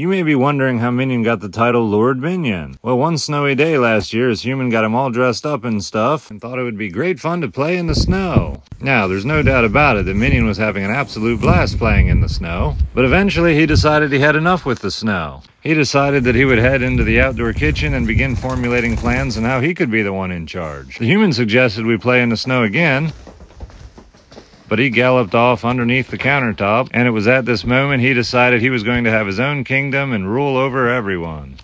You may be wondering how Minion got the title Lord Minion. Well, one snowy day last year, his human got him all dressed up and stuff and thought it would be great fun to play in the snow. Now, there's no doubt about it that Minion was having an absolute blast playing in the snow, but eventually he decided he had enough with the snow. He decided that he would head into the outdoor kitchen and begin formulating plans on how he could be the one in charge. The human suggested we play in the snow again, but he galloped off underneath the countertop, and it was at this moment he decided he was going to have his own kingdom and rule over everyone.